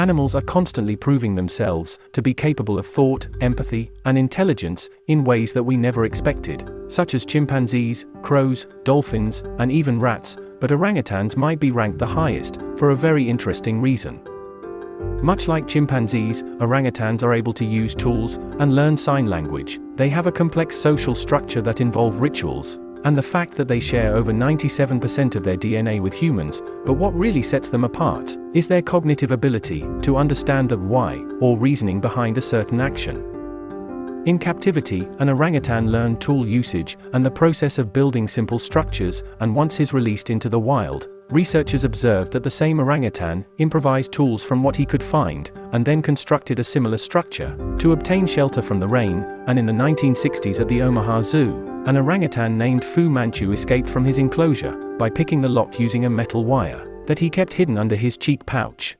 Animals are constantly proving themselves to be capable of thought, empathy, and intelligence in ways that we never expected, such as chimpanzees, crows, dolphins, and even rats, but orangutans might be ranked the highest, for a very interesting reason. Much like chimpanzees, orangutans are able to use tools and learn sign language. They have a complex social structure that involve rituals, and the fact that they share over 97% of their DNA with humans, but what really sets them apart is their cognitive ability to understand the why or reasoning behind a certain action. In captivity, an orangutan learned tool usage and the process of building simple structures, and once he's released into the wild, researchers observed that the same orangutan improvised tools from what he could find, and then constructed a similar structure to obtain shelter from the rain, and in the 1960s at the Omaha Zoo, an orangutan named Fu Manchu escaped from his enclosure by picking the lock using a metal wire that he kept hidden under his cheek pouch.